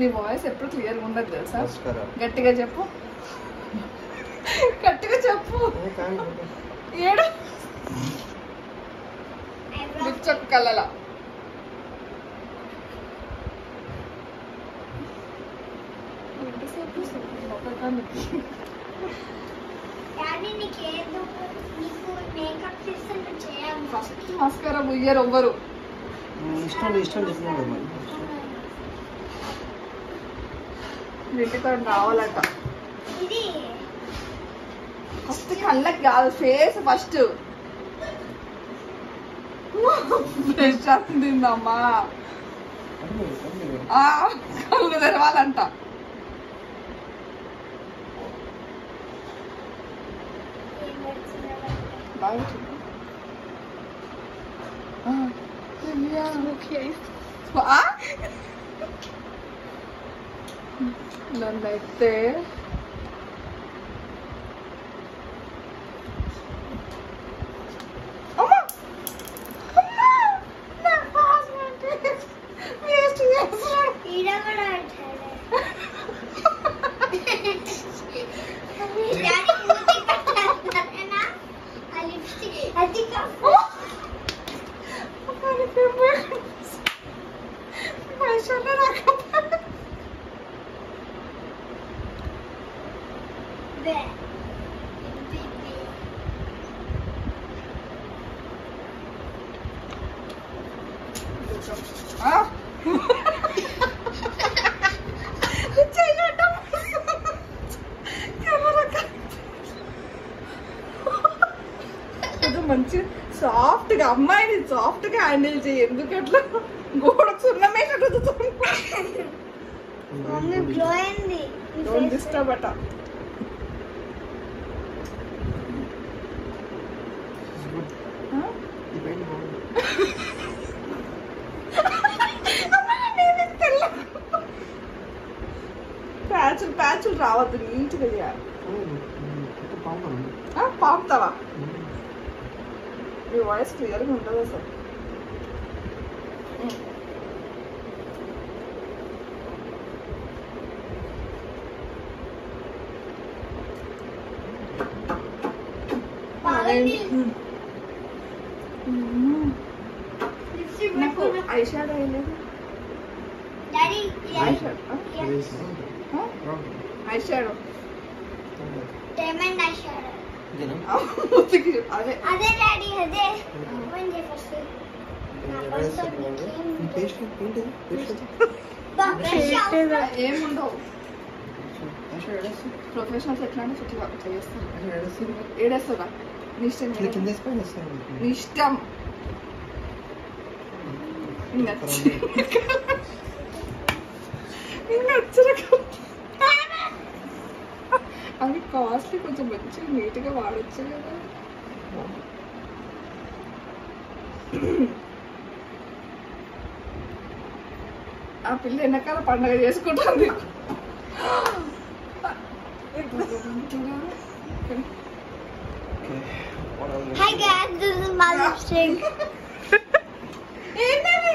నీ వాయిస్ ఎప్పుడు క్లియర్ ఉండదు తెలుసా? గట్టిగా చెప్పు. గట్టిగా చెప్పు. ఏడు. చేస్తుంటే చేయాలి. ఫస్ట్ మస్కరా బుయ్యరు ఎవ్వరు? ఇష్టం ఇష్టం చెప్పినాడు వీటితో రావాలంట. ఫస్ట్ కళ్ళకి కాదు ఫేస్ ఫస్ట్. ఫ్రెష్. ఆ, కళ్ళు తెరవాలంట. బాగా non like this. కొంచెం మంచి సాఫ్ట్ గా అమ్మాయిని సాఫ్ట్ గా హ్యాండిల్ చేయి ఎందుకు అట్లా గోడ సున్నమేటట్టు మమ్మీ గ్లో అయింది నీ డోంట్ face డిస్టర్బ్ అట ఆ? ఈ రావద్దు నీట్గా చేయాలి అవును. ఉమ్, అంటే బాగుంది. ఆ, పాపుతావా ఉమ్. మీ వాయిస్ క్లియర్గా ఉంటుంది అసలు బాగుంది ఉమ్. లిప్స్టిక్ నాకు పెట్టుకున్నా ఐ షాడో వేయలేదు డాడీ ఐ షాడో Face బాగుంది. బాగుంది. ఐ షాడో బాగుంది. డైమండ్ ఐ షాడో ఇదేనా? అదే అదే డాడీ అదే ఓపెన్ చేయి ఫస్ట్ నా Face పర్సు బాగుంది. నీకేం ఈ face ఏంటి? Face ఏంటి? బా బ్రష్ అవసరం ఏముండవు ఐషో ఏడేసి? ప్రొఫెషనల్స్ ఎట్లా అంటే ఇట్లా ఇట్లా చేస్తారు ఐషో ఏడేసి? ఏడేస్తారా నీ ఇష్టం ఇట్లా కింద వేసి పైన వేస్తాను. నీ ఇష్టం నచ్చి నచ్చిన అవి కాస్ట్లీ కొంచెం మంచిగా నీట్గా వాడచ్చు కదా ఆ పిల్ల వెనకాల పండగ చేసుకుంటుంది? Hi guys, this is my lipstick. ఏంటది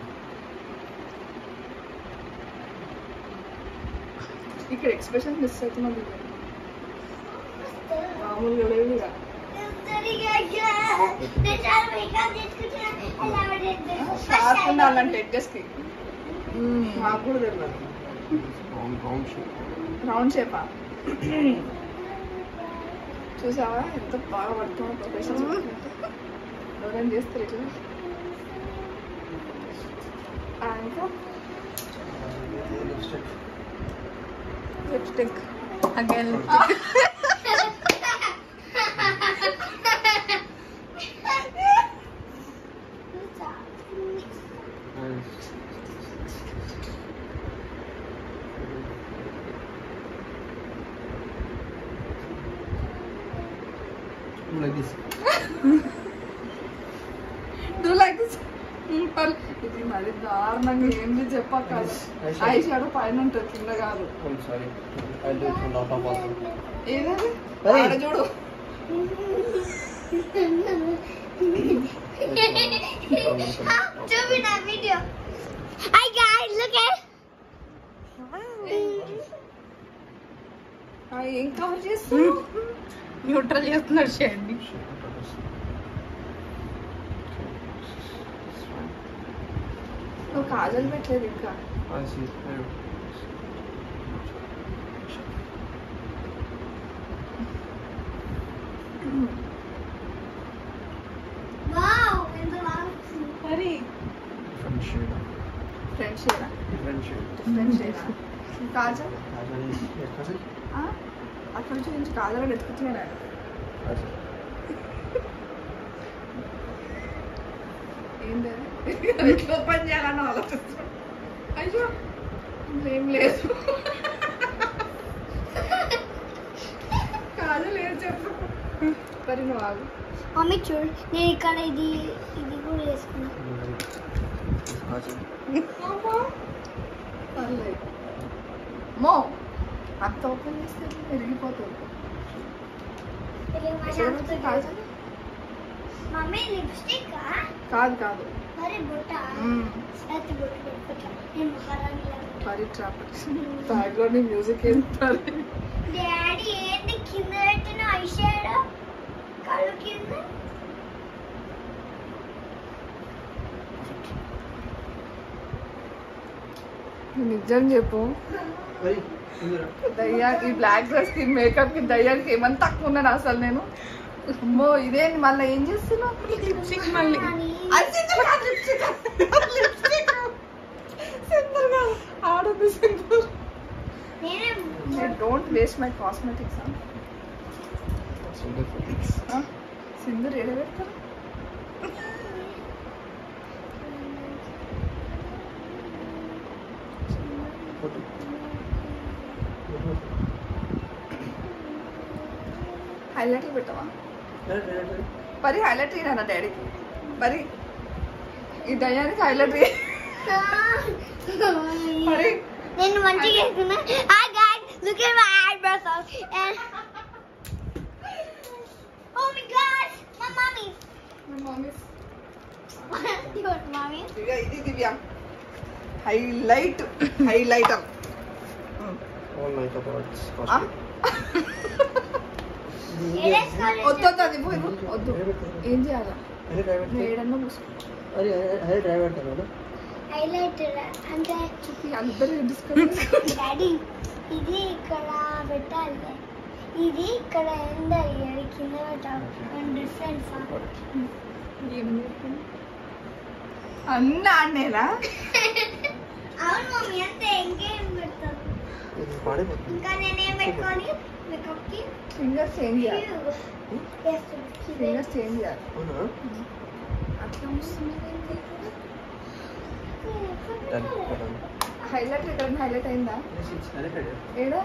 ఇక్కడ ఎక్స్ప్రెషన్ మిస్ అవుతున్నది మామూలుగా లేదు ఇక. షార్ప్ ఉండాలంటే ఎడ్జెస్కి మాకు కూడా తెలియదు. రౌండ్ షేపా చూసావా? ఎంత బాగా పడుతుందో ప్రొఫెషనల్ ఎవరైనా చేస్తారు ఇట్లా? ఆ, ఇంకా? Lipstick. Again, lipstick. like this. దారుణంగా ఏంది చెప్పక్క. ఐ షాడో పైన ఉంటుంది కింద కాదు. ఏదది? చూడు చూపి నా video hi guys look at ఆ, ఏం కవర్ చేస్తున్నావు? న్యూట్రల్ చేస్తున్నాడు షేడ్ని तो काजल में थे देखा I see. There. Wow, in the last Hurry. From Shira. From Shira. Different Shira. Different Shira. Kajal? Kajal is your cousin? Huh? I thought you were Kajal and it's Kajal. Kajal. ఎట్లా open చేయాలని ఆలోచిస్తున్నాడు అయ్యో ఏం లేదు కాజల్ ఏం చెప్పు మరి నువ్వు ఆగు మమ్మీ చూడు నేను ఇక్కడ ఇది ఇది కూడా వేసుకున్నా Kajal. అమ్మా. పర్లేదు మో అంత ఓపెన్ చేస్తే పెరిగిపోతుంది మమ్మీ లిప్స్టిక్? కాదు కాదు. మరి బొట్ట. అయితే బొట్టు పెట్టుకుంటా. నేను మహారాణి మరి ట్రాఫిక్ బ్యాక్గ్రౌండ్ మ్యూజిక్ వేస్తారు డాడీ ఏంటి కింద పెట్టిన ఐషాడో? కళ్ళు కింద? నిజం చెప్పు. దయ్యా ఈ బ్లాక్ డ్రెస్కి మేకప్కి దయ్యానికి ఏమన్నా తక్కువ ఉన్నాను అసలు నేను? అమ్మో ఇదేంటి? మళ్ళీ ఏం చేస్తున్నావు? లిప్స్టిక్ మళ్ళీ. ఆడదు సింధూర్ నేనే don't waste my cosmetics. Sindoor ఏడ పెడతారు. హైలైట్ పెట్టవా? Right, right, right. మరి హైలైట్ నా డాడీకి మరి ఈ దయ్యానికి హైలైట్ మరి నేను మంచిగా వేసుకున్నా hi guys look at my eyebrows and oh my God my mummy your mummy Divya ఇది Divya highlight highlight All makeup arts. ఆ? ఏడేసుకోవాలి వద్దు వద్దు అది పోయి వద్దు ఏం చేయాలా అరే డ్రైవర్ ఏడన్నా మూసుకో అరే అరే డ్రైవర్ కదా హైలైటర్ అంటే ఈ అందరూ డిస్కస్ డాడీ ఇది ఇక్కడ పెట్టాలి ఇది ఇక్కడ ఎండ్ అయ్యాలి కింద పెట్టాలి డిఫరెన్స్ అన్న ఆడనేనా అవును మమ్మీ అంతే ఇంకేం పెడతాను ఇది పాడైపోతుంది ఇంకా నేనేం పెట్టుకొని మేకప్ కి ఫింగర్స్ చేంజ్ చేయాలి ఫింగర్స్ చేంజ్ చేయాలి. హైలైట్ ఎక్కడ హైలైట్ అయిందా. ఏడా